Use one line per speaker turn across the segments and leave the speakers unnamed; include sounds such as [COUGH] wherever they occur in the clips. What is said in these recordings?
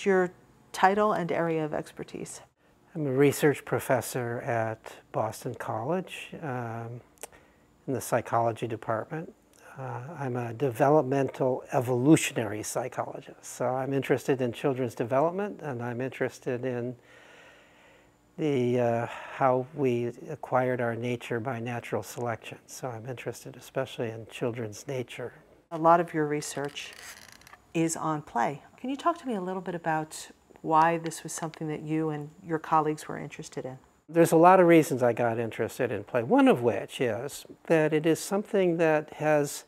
And your title and area of expertise?
I'm a research professor at Boston College um, in the psychology department. Uh, I'm a developmental evolutionary psychologist. So I'm interested in children's development and I'm interested in the, uh, how we acquired our nature by natural selection. So I'm interested especially in children's nature.
A lot of your research is on play. Can you talk to me a little bit about why this was something that you and your colleagues were interested in?
There's a lot of reasons I got interested in play, one of which is that it is something that has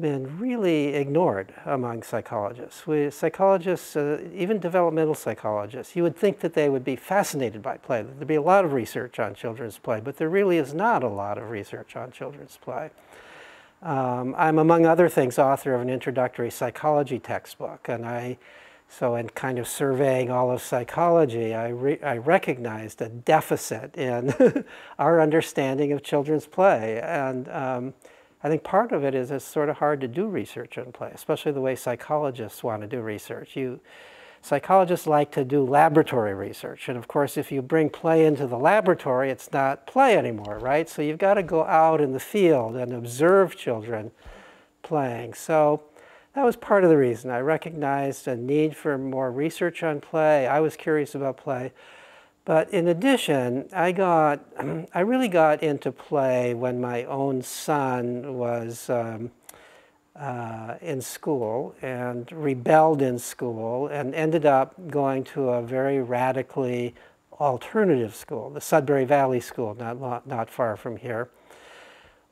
been really ignored among psychologists. We, psychologists, uh, even developmental psychologists, you would think that they would be fascinated by play, there'd be a lot of research on children's play, but there really is not a lot of research on children's play. Um, I'm, among other things, author of an introductory psychology textbook, and I so in kind of surveying all of psychology, I, I recognized a deficit in [LAUGHS] our understanding of children's play. And um, I think part of it is it's sort of hard to do research on play, especially the way psychologists want to do research. You, psychologists like to do laboratory research. And of course, if you bring play into the laboratory, it's not play anymore, right? So you've got to go out in the field and observe children playing. So that was part of the reason. I recognized a need for more research on play. I was curious about play. But in addition, I got, [CLEARS THROAT] I really got into play when my own son was um, uh, in school and rebelled in school and ended up going to a very radically alternative school, the Sudbury Valley School, not, not far from here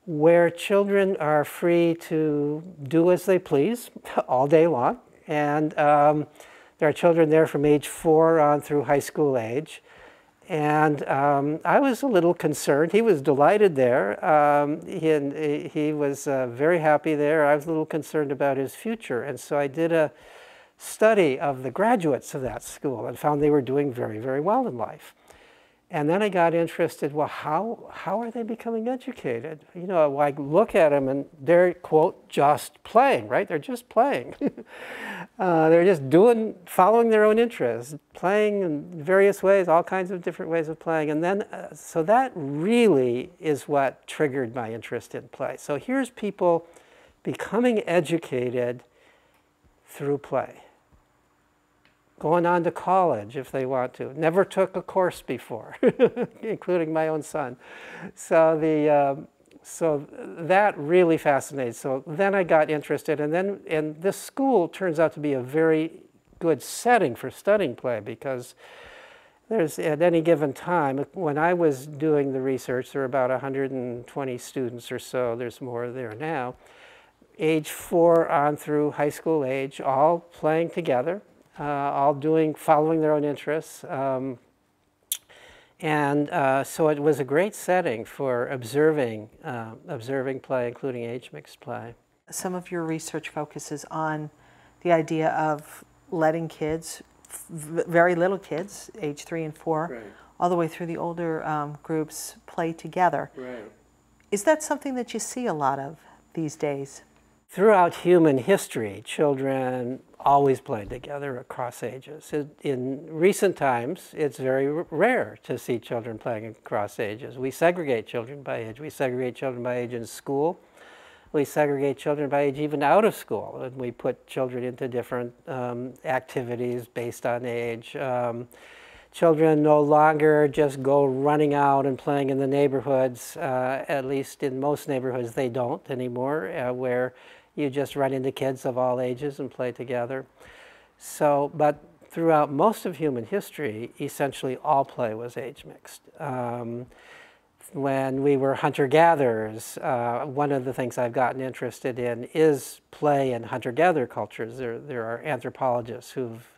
where children are free to do as they please [LAUGHS] all day long. And um, there are children there from age four on through high school age. And um, I was a little concerned. He was delighted there. Um, he, he was uh, very happy there. I was a little concerned about his future. And so I did a study of the graduates of that school and found they were doing very, very well in life. And then I got interested, well, how, how are they becoming educated? You know, I look at them and they're, quote, just playing, right? They're just playing. [LAUGHS] uh, they're just doing, following their own interests, playing in various ways, all kinds of different ways of playing. And then, uh, so that really is what triggered my interest in play. So here's people becoming educated through play going on to college if they want to. Never took a course before, [LAUGHS] including my own son. So the um, so that really fascinates. So then I got interested, and then and this school turns out to be a very good setting for studying play because there's at any given time when I was doing the research, there were about 120 students or so. There's more there now. Age four on through high school age, all playing together uh, all doing, following their own interests. Um, and uh, so it was a great setting for observing, uh, observing play, including age mixed play.
Some of your research focuses on the idea of letting kids, very little kids, age three and four, right. all the way through the older um, groups, play together.
Right.
Is that something that you see a lot of these days?
Throughout human history, children always played together across ages. In recent times, it's very rare to see children playing across ages. We segregate children by age. We segregate children by age in school. We segregate children by age even out of school, and we put children into different um, activities based on age. Um, children no longer just go running out and playing in the neighborhoods, uh, at least in most neighborhoods they don't anymore, uh, where you just run into kids of all ages and play together. So, but throughout most of human history, essentially all play was age mixed. Um, when we were hunter-gatherers, uh, one of the things I've gotten interested in is play in hunter-gatherer cultures. There, there are anthropologists who've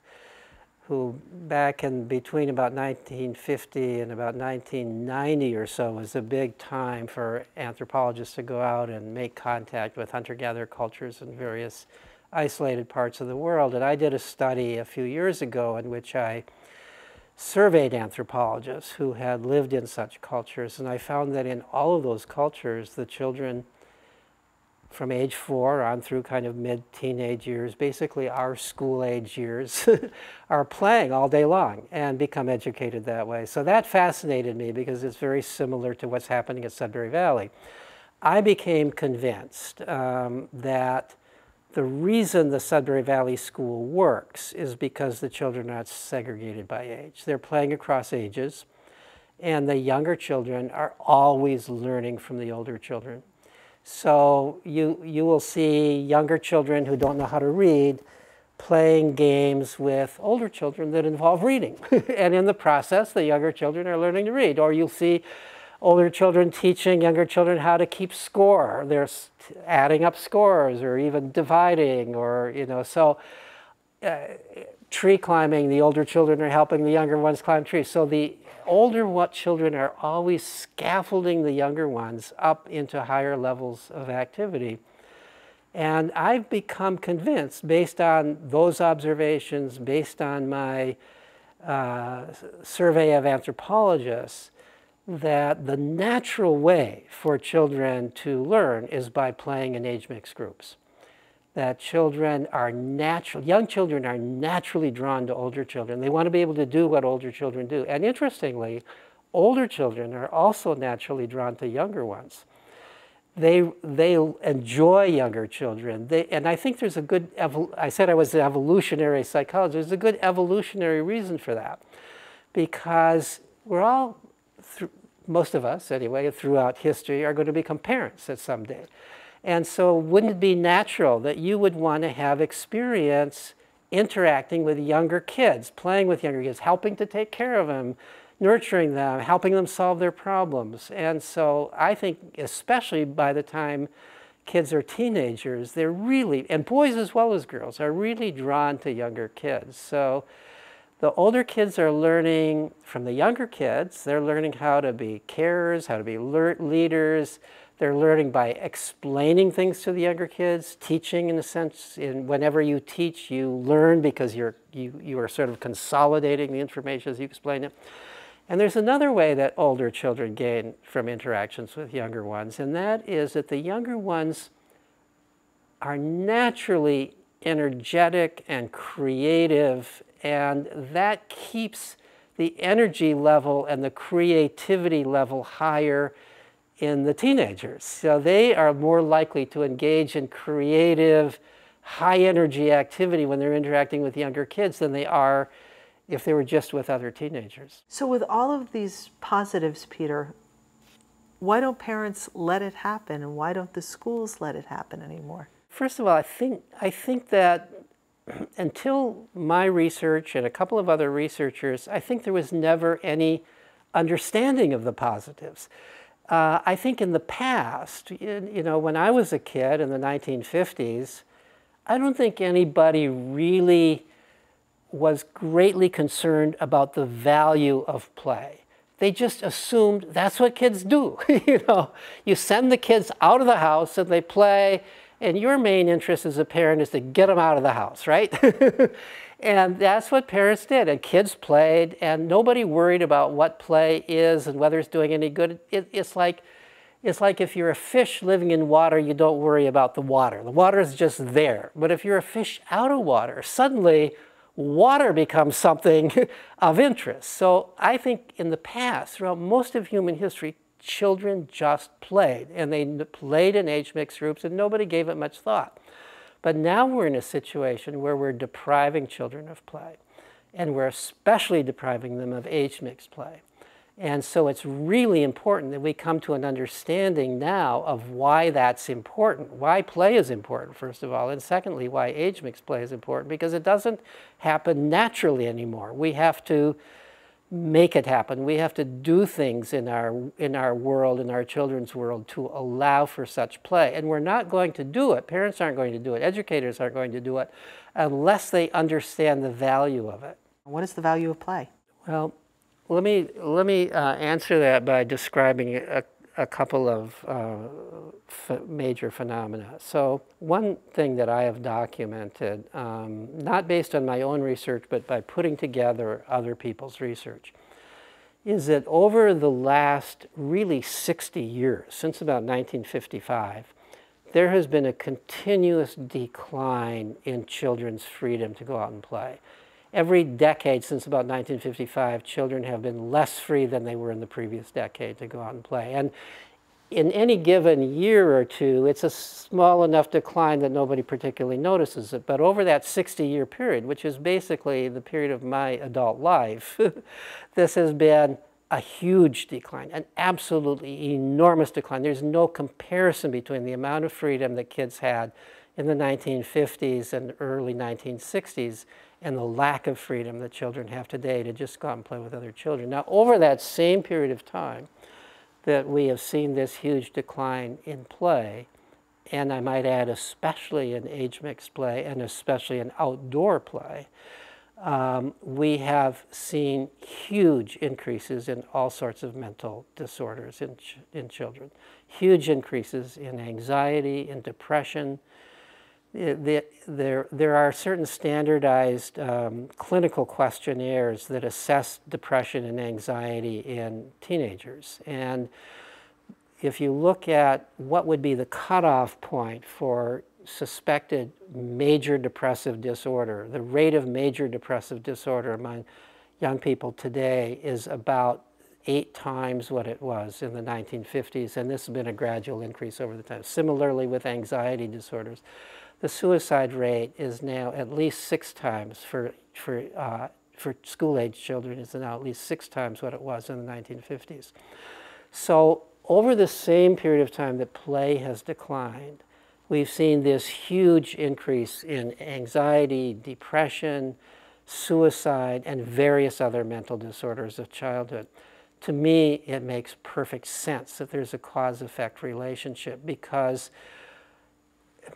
who back in between about 1950 and about 1990 or so was a big time for anthropologists to go out and make contact with hunter-gatherer cultures in various isolated parts of the world. And I did a study a few years ago in which I surveyed anthropologists who had lived in such cultures, and I found that in all of those cultures, the children from age four on through kind of mid teenage years, basically our school age years, [LAUGHS] are playing all day long and become educated that way. So that fascinated me because it's very similar to what's happening at Sudbury Valley. I became convinced um, that the reason the Sudbury Valley School works is because the children are not segregated by age. They're playing across ages, and the younger children are always learning from the older children. So you, you will see younger children who don't know how to read playing games with older children that involve reading. [LAUGHS] and in the process, the younger children are learning to read. Or you'll see older children teaching younger children how to keep score. They're adding up scores or even dividing or, you know, so uh, tree climbing, the older children are helping the younger ones climb trees. So the older what children are always scaffolding the younger ones up into higher levels of activity. And I've become convinced, based on those observations, based on my uh, survey of anthropologists, that the natural way for children to learn is by playing in age mixed groups. That children are natural, young children are naturally drawn to older children. They want to be able to do what older children do. And interestingly, older children are also naturally drawn to younger ones. They, they enjoy younger children. They, and I think there's a good, I said I was an evolutionary psychologist, there's a good evolutionary reason for that. Because we're all most of us anyway, throughout history, are going to become parents at some day. And so wouldn't it be natural that you would want to have experience interacting with younger kids, playing with younger kids, helping to take care of them, nurturing them, helping them solve their problems. And so I think especially by the time kids are teenagers, they're really, and boys as well as girls, are really drawn to younger kids. So the older kids are learning from the younger kids. They're learning how to be carers, how to be leaders. They're learning by explaining things to the younger kids, teaching in a sense. In whenever you teach, you learn because you're, you, you are sort of consolidating the information as you explain it. And there's another way that older children gain from interactions with younger ones, and that is that the younger ones are naturally energetic and creative and that keeps the energy level and the creativity level higher in the teenagers. So they are more likely to engage in creative, high energy activity when they're interacting with younger kids than they are if they were just with other teenagers.
So, with all of these positives, Peter, why don't parents let it happen and why don't the schools let it happen anymore?
First of all, I think, I think that [CLEARS THROAT] until my research and a couple of other researchers, I think there was never any understanding of the positives. Uh, I think in the past, you know, when I was a kid in the 1950s, I don't think anybody really was greatly concerned about the value of play. They just assumed that's what kids do. [LAUGHS] you know, you send the kids out of the house and they play and your main interest as a parent is to get them out of the house, right? [LAUGHS] and that's what parents did. And kids played, and nobody worried about what play is and whether it's doing any good. It, it's like it's like if you're a fish living in water, you don't worry about the water. The water is just there. But if you're a fish out of water, suddenly water becomes something [LAUGHS] of interest. So I think in the past, throughout most of human history, children just played, and they played in age mixed groups, and nobody gave it much thought. But now we're in a situation where we're depriving children of play, and we're especially depriving them of age mixed play. And so it's really important that we come to an understanding now of why that's important, why play is important, first of all, and secondly, why age mixed play is important, because it doesn't happen naturally anymore. We have to make it happen. We have to do things in our, in our world, in our children's world, to allow for such play. And we're not going to do it. Parents aren't going to do it. Educators aren't going to do it unless they understand the value of it.
What is the value of play?
Well, let me, let me uh, answer that by describing a, a couple of uh, major phenomena. So one thing that I have documented, um, not based on my own research, but by putting together other people's research, is that over the last really 60 years, since about 1955, there has been a continuous decline in children's freedom to go out and play. Every decade since about 1955, children have been less free than they were in the previous decade to go out and play. And in any given year or two, it's a small enough decline that nobody particularly notices it. But over that 60 year period, which is basically the period of my adult life, [LAUGHS] this has been a huge decline, an absolutely enormous decline. There's no comparison between the amount of freedom that kids had in the 1950s and early 1960s and the lack of freedom that children have today to just go out and play with other children. Now, over that same period of time, that we have seen this huge decline in play, and I might add, especially in age mixed play and especially in outdoor play, um, we have seen huge increases in all sorts of mental disorders in, ch in children. Huge increases in anxiety, in depression, the, there, there are certain standardized um, clinical questionnaires that assess depression and anxiety in teenagers. And if you look at what would be the cutoff point for suspected major depressive disorder, the rate of major depressive disorder among young people today is about eight times what it was in the 1950s, and this has been a gradual increase over the time. Similarly with anxiety disorders the suicide rate is now at least six times for, for, uh, for school-age children is now at least six times what it was in the 1950s. So over the same period of time that play has declined, we've seen this huge increase in anxiety, depression, suicide, and various other mental disorders of childhood. To me, it makes perfect sense that there's a cause-effect relationship because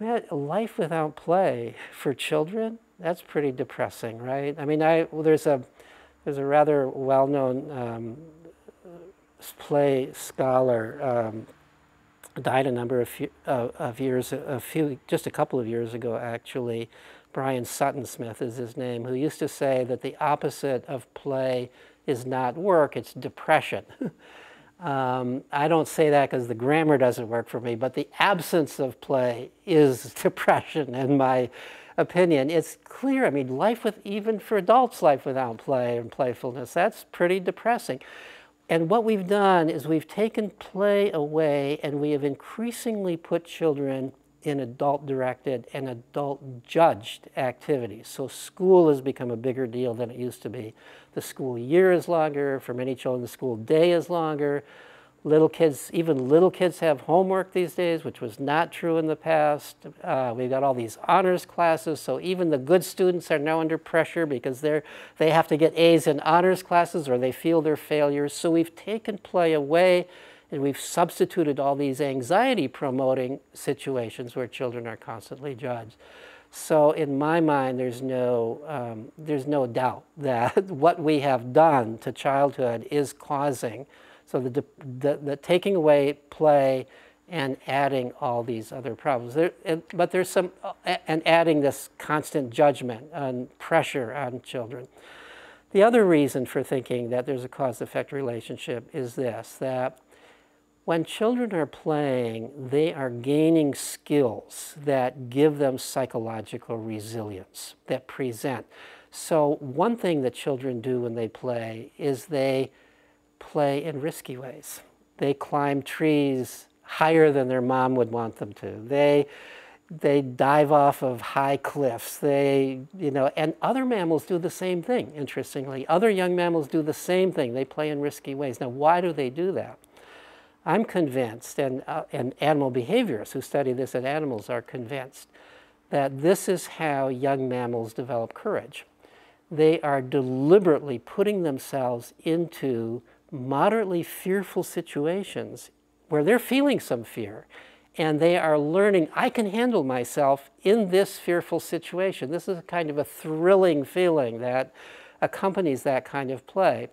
a life without play for children, that's pretty depressing, right? I mean, I, well, there's, a, there's a rather well-known um, play scholar, um, died a number of, few, uh, of years, a few, just a couple of years ago actually, Brian Sutton Smith is his name, who used to say that the opposite of play is not work, it's depression. [LAUGHS] Um, I don't say that because the grammar doesn't work for me, but the absence of play is [LAUGHS] depression, in my opinion. It's clear. I mean, life with, even for adults, life without play and playfulness, that's pretty depressing. And what we've done is we've taken play away and we have increasingly put children in adult directed and adult judged activities. So school has become a bigger deal than it used to be. The school year is longer, for many children the school day is longer. Little kids, even little kids have homework these days, which was not true in the past. Uh, we've got all these honors classes, so even the good students are now under pressure because they're, they have to get A's in honors classes or they feel they're failures. So we've taken play away and we've substituted all these anxiety promoting situations where children are constantly judged. So in my mind, there's no, um, there's no doubt that [LAUGHS] what we have done to childhood is causing, so the, the, the taking away play and adding all these other problems. There, but there's some, uh, and adding this constant judgment and pressure on children. The other reason for thinking that there's a cause-effect relationship is this, that when children are playing, they are gaining skills that give them psychological resilience, that present. So one thing that children do when they play is they play in risky ways. They climb trees higher than their mom would want them to. They, they dive off of high cliffs. They, you know, and other mammals do the same thing, interestingly. Other young mammals do the same thing. They play in risky ways. Now, why do they do that? I'm convinced, and, uh, and animal behaviorists who study this in animals are convinced, that this is how young mammals develop courage. They are deliberately putting themselves into moderately fearful situations where they're feeling some fear and they are learning, I can handle myself in this fearful situation. This is a kind of a thrilling feeling that accompanies that kind of play.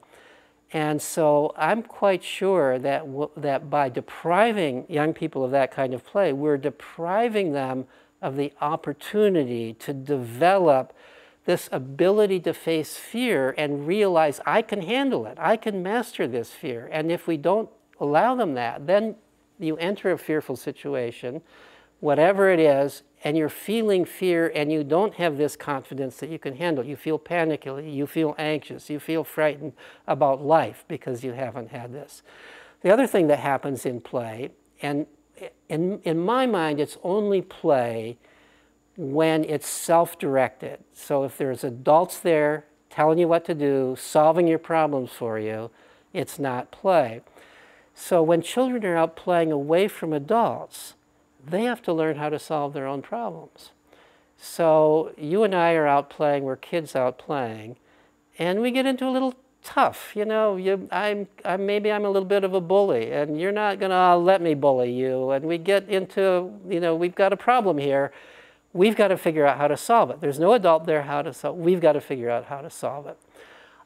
And so I'm quite sure that, that by depriving young people of that kind of play, we're depriving them of the opportunity to develop this ability to face fear and realize I can handle it, I can master this fear. And if we don't allow them that, then you enter a fearful situation whatever it is, and you're feeling fear and you don't have this confidence that you can handle. You feel panicky, you feel anxious, you feel frightened about life because you haven't had this. The other thing that happens in play, and in, in my mind, it's only play when it's self directed. So if there's adults there telling you what to do, solving your problems for you, it's not play. So when children are out playing away from adults, they have to learn how to solve their own problems. So you and I are out playing, we're kids out playing, and we get into a little tough. You know, you, I'm, I'm, maybe I'm a little bit of a bully, and you're not going to ah, let me bully you. And we get into, you know, we've got a problem here. We've got to figure out how to solve it. There's no adult there how to solve. We've got to figure out how to solve it.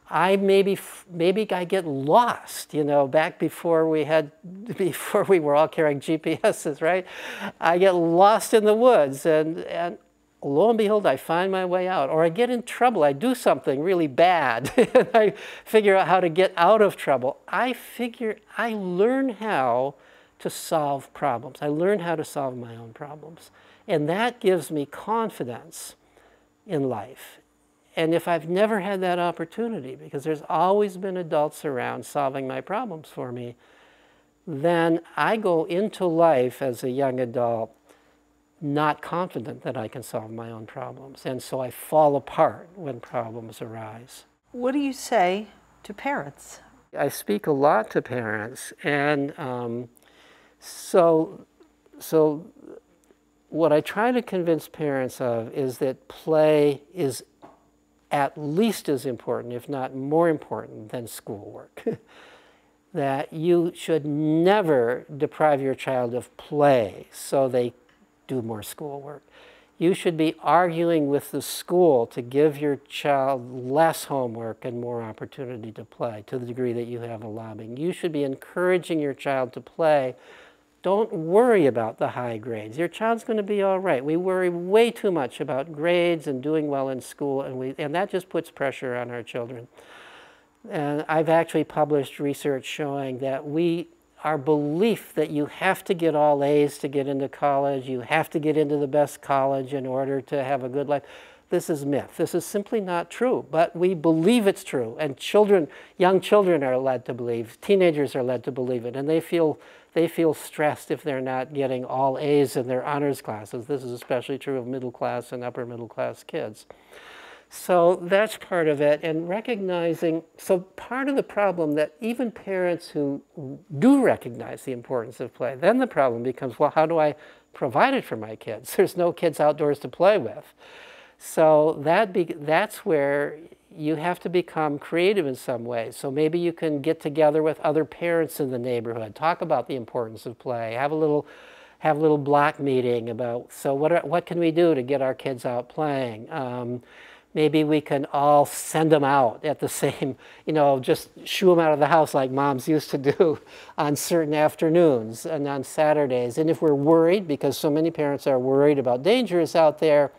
I maybe maybe I get lost, you know, back before we had [LAUGHS] before we were all carrying GPSs, right? I get lost in the woods and and lo and behold, I find my way out. Or I get in trouble, I do something really bad, [LAUGHS] and I figure out how to get out of trouble. I figure I learn how to solve problems. I learn how to solve my own problems. And that gives me confidence in life. And if I've never had that opportunity, because there's always been adults around solving my problems for me, then I go into life as a young adult not confident that I can solve my own problems. And so I fall apart when problems arise.
What do you say to parents?
I speak a lot to parents. And um, so, so what I try to convince parents of is that play is at least as important, if not more important, than schoolwork. [LAUGHS] that you should never deprive your child of play so they do more schoolwork. You should be arguing with the school to give your child less homework and more opportunity to play to the degree that you have a lobbying. You should be encouraging your child to play don't worry about the high grades. Your child's going to be all right. We worry way too much about grades and doing well in school, and, we, and that just puts pressure on our children. And I've actually published research showing that we, our belief that you have to get all A's to get into college, you have to get into the best college in order to have a good life, this is myth. This is simply not true, but we believe it's true. And children, young children are led to believe, teenagers are led to believe it, and they feel they feel stressed if they're not getting all A's in their honors classes. This is especially true of middle class and upper middle class kids. So that's part of it, and recognizing, so part of the problem that even parents who do recognize the importance of play, then the problem becomes, well, how do I provide it for my kids? [LAUGHS] There's no kids outdoors to play with. So that be, that's where you have to become creative in some way. So maybe you can get together with other parents in the neighborhood, talk about the importance of play, have a little have a little block meeting about so what are, what can we do to get our kids out playing. Um, maybe we can all send them out at the [LAUGHS] same, you know, just shoo them out of the house like moms used to do [LAUGHS] on certain afternoons and on Saturdays. And if we're worried, because so many parents are worried about dangers out there,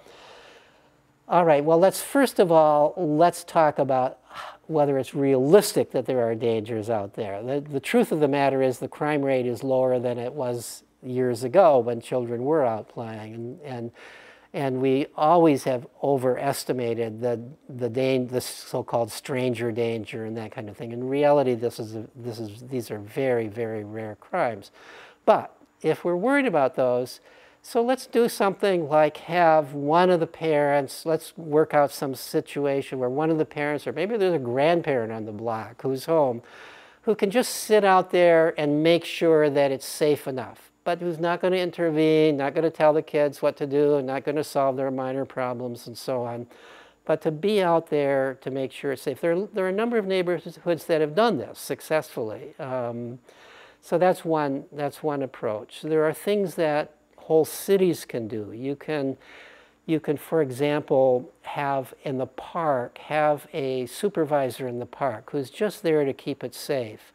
all right, well, let's first of all, let's talk about whether it's realistic that there are dangers out there. The, the truth of the matter is the crime rate is lower than it was years ago when children were out playing. And, and, and we always have overestimated the, the, the so-called stranger danger and that kind of thing. In reality, this is a, this is, these are very, very rare crimes. But if we're worried about those, so let's do something like have one of the parents, let's work out some situation where one of the parents, or maybe there's a grandparent on the block who's home, who can just sit out there and make sure that it's safe enough, but who's not going to intervene, not going to tell the kids what to do, and not going to solve their minor problems and so on. But to be out there to make sure it's safe. There, there are a number of neighborhoods that have done this successfully. Um, so that's one, that's one approach. There are things that whole cities can do. You can, you can, for example, have in the park, have a supervisor in the park who's just there to keep it safe.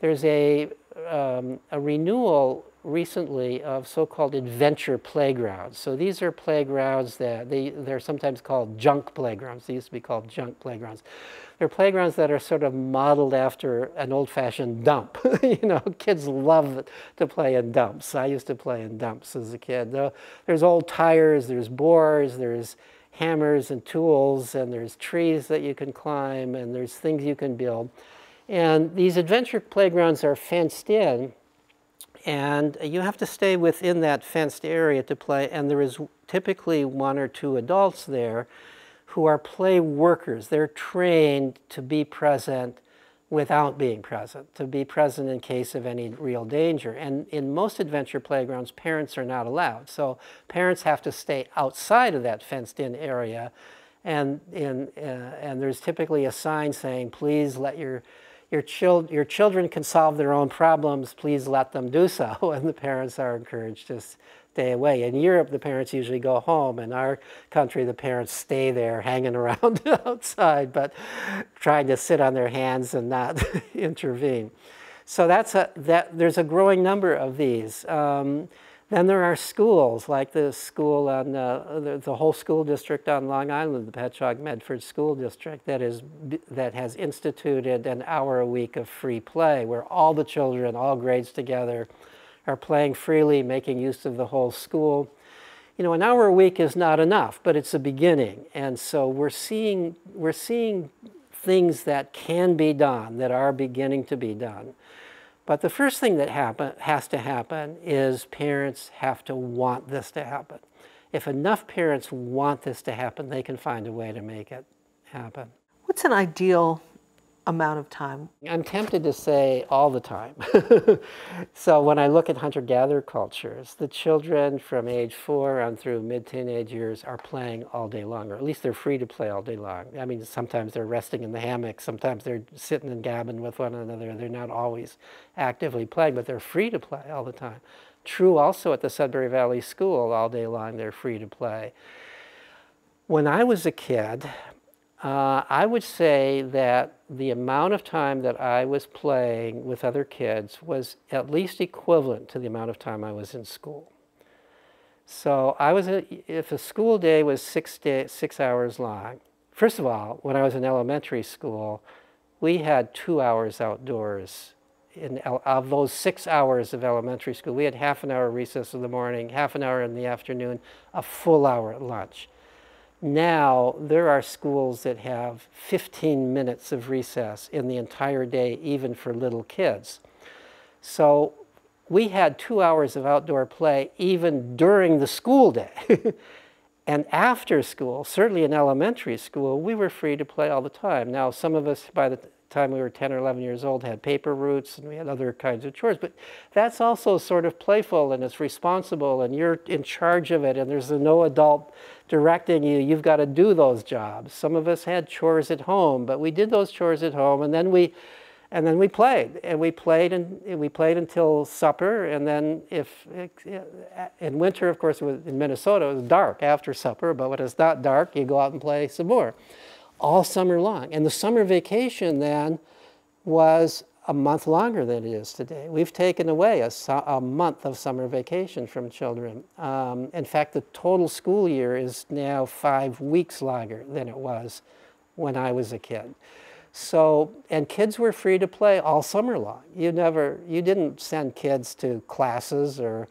There's a, um, a renewal recently of so-called adventure playgrounds. So these are playgrounds that they, they're sometimes called junk playgrounds. They used to be called junk playgrounds. They're playgrounds that are sort of modeled after an old-fashioned dump. [LAUGHS] you know, kids love to play in dumps. I used to play in dumps as a kid. There's old tires, there's bores, there's hammers and tools, and there's trees that you can climb, and there's things you can build. And these adventure playgrounds are fenced in, and you have to stay within that fenced area to play, and there is typically one or two adults there who are play workers. They're trained to be present without being present, to be present in case of any real danger. And in most adventure playgrounds, parents are not allowed. So parents have to stay outside of that fenced in area. And, in, uh, and there's typically a sign saying, please let your, your, chil your children can solve their own problems, please let them do so. [LAUGHS] And the parents are encouraged to stay away. In Europe, the parents usually go home. In our country, the parents stay there hanging [LAUGHS] around outside, but trying to sit on their hands and not [LAUGHS] intervene. So that's a, that, there's a growing number of these. Um, then there are schools, like the school on uh, the, the, whole school district on Long Island, the Patchogue Medford School District, that is that has instituted an hour a week of free play, where all the children, all grades together, are playing freely, making use of the whole school. You know, an hour a week is not enough, but it's a beginning. And so we're seeing, we're seeing things that can be done, that are beginning to be done. But the first thing that happen, has to happen is parents have to want this to happen. If enough parents want this to happen, they can find a way to make it happen.
What's an ideal amount of time?
I'm tempted to say all the time. [LAUGHS] so when I look at hunter-gatherer cultures, the children from age four on through mid-teenage years are playing all day long, or at least they're free to play all day long. I mean, sometimes they're resting in the hammock, sometimes they're sitting and gabbing with one another. They're not always actively playing, but they're free to play all the time. True also at the Sudbury Valley School, all day long they're free to play. When I was a kid, uh, I would say that the amount of time that I was playing with other kids was at least equivalent to the amount of time I was in school. So I was, a, if a school day was six, day, six hours long, first of all, when I was in elementary school, we had two hours outdoors. In, of those six hours of elementary school, we had half an hour recess in the morning, half an hour in the afternoon, a full hour at lunch. Now, there are schools that have 15 minutes of recess in the entire day, even for little kids. So we had two hours of outdoor play even during the school day. [LAUGHS] and after school, certainly in elementary school, we were free to play all the time. Now, some of us, by the time we were 10 or 11 years old had paper routes and we had other kinds of chores. But that's also sort of playful and it's responsible and you're in charge of it and there's no adult directing you. You've got to do those jobs. Some of us had chores at home, but we did those chores at home and then we and then we played and we played and we played until supper and then if in winter of course in minnesota it was dark after supper but when it's not dark you go out and play some more all summer long. And the summer vacation then was a month longer than it is today. We've taken away a, a month of summer vacation from children. Um, in fact, the total school year is now five weeks longer than it was when I was a kid. So, and kids were free to play all summer long. You never, you didn't send kids to classes or,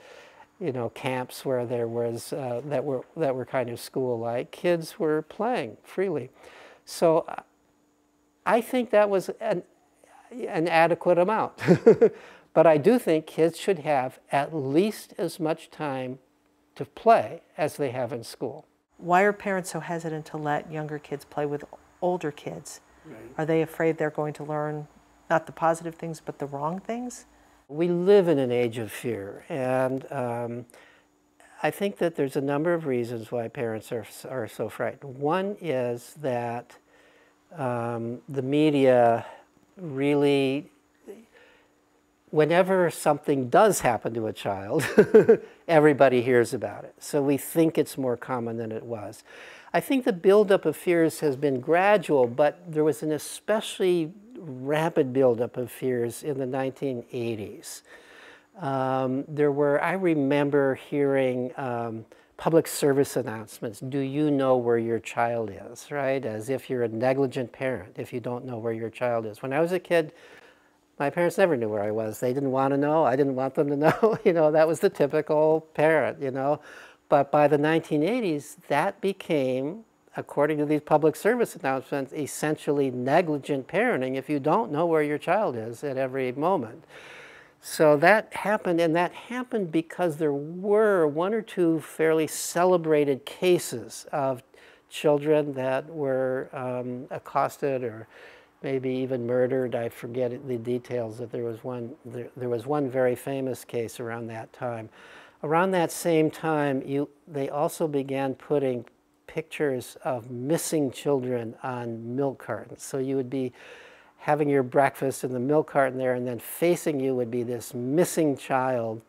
you know, camps where there was, uh, that were, that were kind of school-like. Kids were playing freely. So I think that was an, an adequate amount. [LAUGHS] but I do think kids should have at least as much time to play as they have in school.
Why are parents so hesitant to let younger kids play with older kids? Right. Are they afraid they're going to learn not the positive things but the wrong things?
We live in an age of fear, and um, I think that there's a number of reasons why parents are, are so frightened. One is that um, the media really, whenever something does happen to a child, [LAUGHS] everybody hears about it. So we think it's more common than it was. I think the buildup of fears has been gradual, but there was an especially rapid buildup of fears in the 1980s. Um, there were, I remember hearing um, public service announcements. Do you know where your child is, right? As if you're a negligent parent if you don't know where your child is. When I was a kid, my parents never knew where I was. They didn't want to know. I didn't want them to [LAUGHS] know. you know, that was the typical parent, you know. But by the 1980s, that became, according to these public service announcements, essentially negligent parenting if you don't know where your child is at every moment. So that happened, and that happened because there were one or two fairly celebrated cases of children that were um, accosted or maybe even murdered. I forget the details, but there was one, there, there, was one very famous case around that time. Around that same time, you, they also began putting pictures of missing children on milk cartons. So you would be having your breakfast in the milk carton there, and then facing you would be this missing child.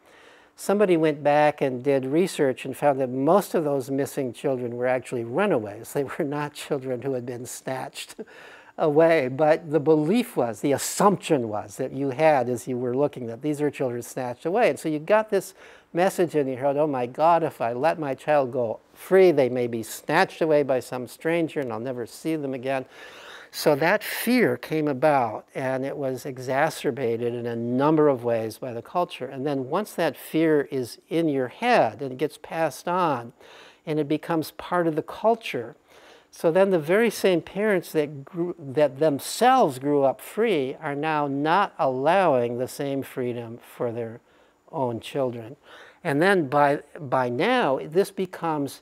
Somebody went back and did research and found that most of those missing children were actually runaways. They were not children who had been snatched [LAUGHS] away, but the belief was, the assumption was that you had as you were looking that these are children snatched away. And so you got this message in your head, oh my God, if I let my child go free, they may be snatched away by some stranger and I'll never see them again. So that fear came about and it was exacerbated in a number of ways by the culture. And then once that fear is in your head and it gets passed on and it becomes part of the culture, so then the very same parents that, grew, that themselves grew up free are now not allowing the same freedom for their own children. And then by, by now, this becomes,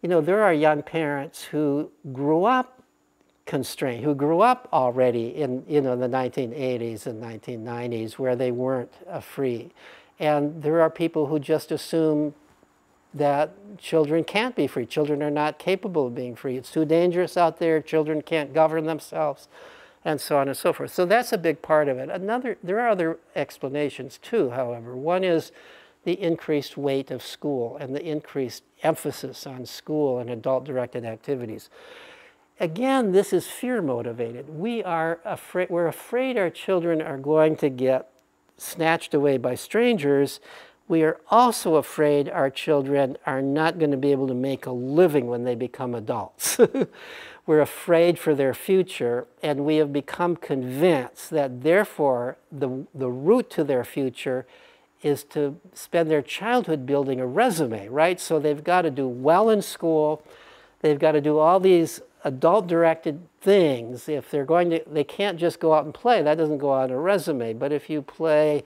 you know, there are young parents who grew up constraint, who grew up already in you know, the 1980s and 1990s where they weren't uh, free. And there are people who just assume that children can't be free. Children are not capable of being free. It's too dangerous out there. Children can't govern themselves, and so on and so forth. So that's a big part of it. Another, there are other explanations too, however. One is the increased weight of school and the increased emphasis on school and adult-directed activities. Again, this is fear motivated. We are afraid, we're afraid our children are going to get snatched away by strangers. We are also afraid our children are not going to be able to make a living when they become adults. [LAUGHS] we're afraid for their future, and we have become convinced that therefore the, the route to their future is to spend their childhood building a resume, right? So they've got to do well in school, they've got to do all these adult directed things, if they're going to, they can't just go out and play. That doesn't go on a resume. But if you play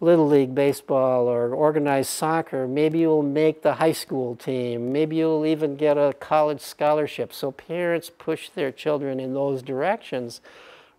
Little League Baseball or organized soccer, maybe you'll make the high school team. Maybe you'll even get a college scholarship. So parents push their children in those directions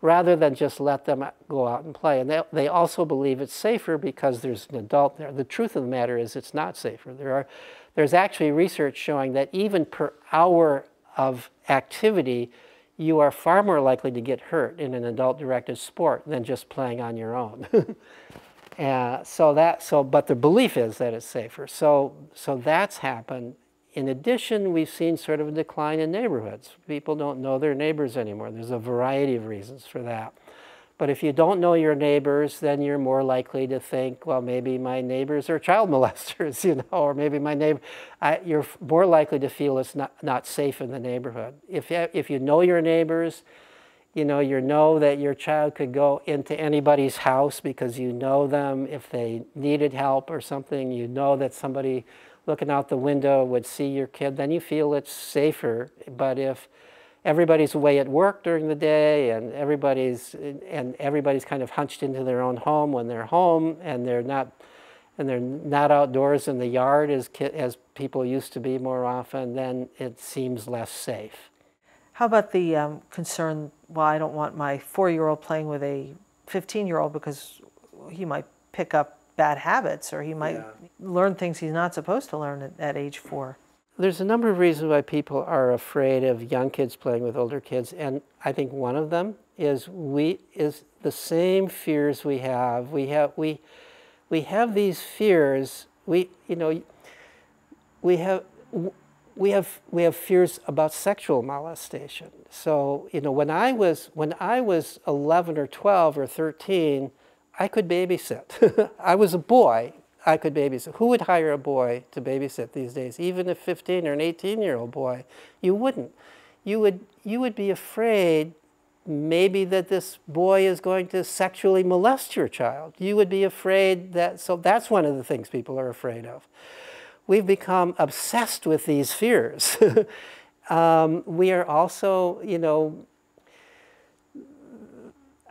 rather than just let them go out and play. And they, they also believe it's safer because there's an adult there. The truth of the matter is it's not safer. There are, there's actually research showing that even per hour of activity, you are far more likely to get hurt in an adult-directed sport than just playing on your own. [LAUGHS] uh, so that, so, but the belief is that it's safer. So, so that's happened. In addition, we've seen sort of a decline in neighborhoods. People don't know their neighbors anymore. There's a variety of reasons for that. But if you don't know your neighbors, then you're more likely to think, well, maybe my neighbors are child [LAUGHS] molesters, you know, or maybe my neighbor, I, you're more likely to feel it's not, not safe in the neighborhood. If, eh, if you know your neighbors, you know, you know that your child could go into anybody's house because you know them. If they needed help or something, you know that somebody looking out the window would see your kid, then you feel it's safer. But if everybody's away at work during the day and everybody's and everybody's kind of hunched into their own home when they're home and they're not and they're not outdoors in the yard as as people used to be more often then it seems less safe
how about the um, concern well i don't want my four-year-old playing with a 15-year-old because he might pick up bad habits or he might yeah. learn things he's not supposed to learn at, at age four
there's a number of reasons why people are afraid of young kids playing with older kids, and I think one of them is we is the same fears we have. We have we we have these fears. We you know we have we have we have fears about sexual molestation. So you know when I was when I was 11 or 12 or 13, I could babysit. [LAUGHS] I was a boy, I could babysit. Who would hire a boy to babysit these days? Even a 15 or an 18 year old boy, you wouldn't. You would, you would be afraid maybe that this boy is going to sexually molest your child. You would be afraid that, so that's one of the things people are afraid of. We've become obsessed with these fears. [LAUGHS] um, we are also, you know,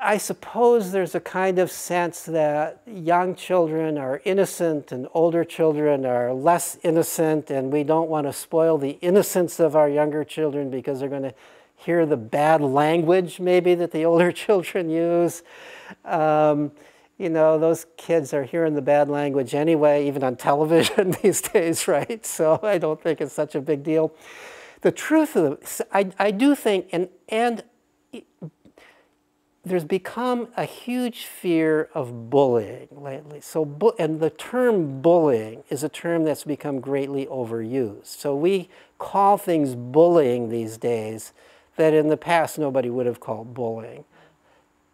I suppose there's a kind of sense that young children are innocent and older children are less innocent, and we don't want to spoil the innocence of our younger children because they're going to hear the bad language maybe that the [LAUGHS] older children use. Um, you know, those kids are hearing the bad language anyway, even on television [LAUGHS] these days, right? So I don't think it's such a big deal. The truth of the, I, I do think, and, and there's become a huge fear of bullying lately. So, bu and the term bullying is a term that's become greatly overused. So we call things bullying these days that in the past nobody would have called bullying.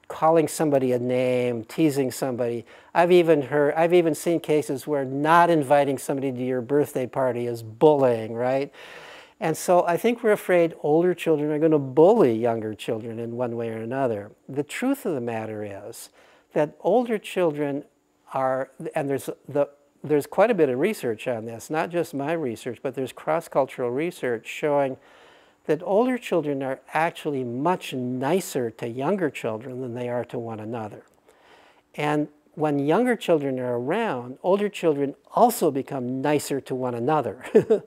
Calling somebody a name, teasing somebody. I've even heard, I've even seen cases where not inviting somebody to your birthday party is bullying, right? And so I think we're afraid older children are going to bully younger children in one way or another. The truth of the matter is that older children are, and there's, the, there's quite a bit of research on this, not just my research, but there's cross-cultural research showing that older children are actually much nicer to younger children than they are to one another. And when younger children are around, older children also become nicer to one another [LAUGHS]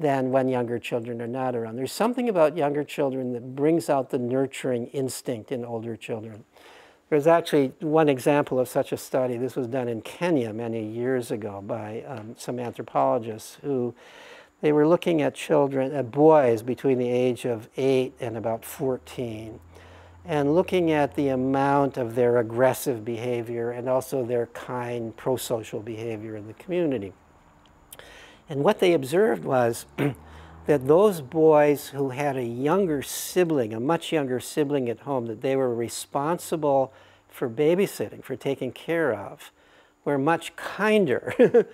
than when younger children are not around. There's something about younger children that brings out the nurturing instinct in older children. There's actually one example of such a study. This was done in Kenya many years ago by um, some anthropologists who they were looking at children, at boys between the age of 8 and about 14, and looking at the amount of their aggressive behavior and also their kind pro-social behavior in the community. And what they observed was [CLEARS THROAT] that those boys who had a younger sibling, a much younger sibling at home, that they were responsible for babysitting, for taking care of, were much kinder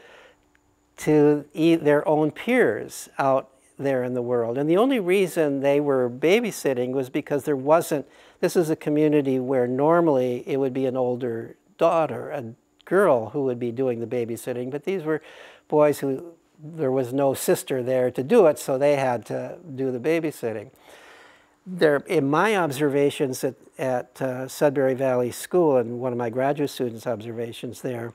[LAUGHS] to their own peers out there in the world. And the only reason they were babysitting was because there wasn't, this is a community where normally it would be an older daughter, a girl who would be doing the babysitting, but these were boys who there was no sister there to do it, so they had to do the babysitting. There, in my observations at, at uh, Sudbury Valley School and one of my graduate students' observations there,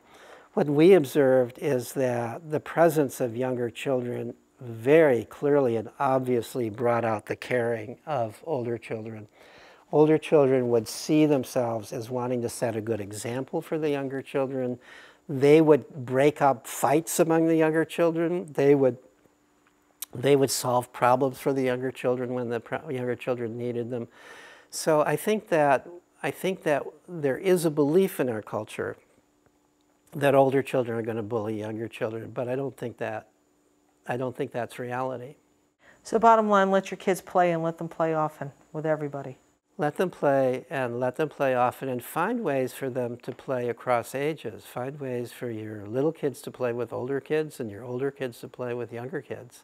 what we observed is that the presence of younger children very clearly and obviously brought out the caring of older children. Older children would see themselves as wanting to set a good example for the younger children. They would break up fights among the younger children. They would, they would solve problems for the younger children when the younger children needed them. So I think that I think that there is a belief in our culture that older children are going to bully younger children, but I don't think that I don't think that's reality.
So bottom line, let your kids play and let them play often with everybody.
Let them play and let them play often and find ways for them to play across ages. Find ways for your little kids to play with older kids and your older kids to play with younger kids.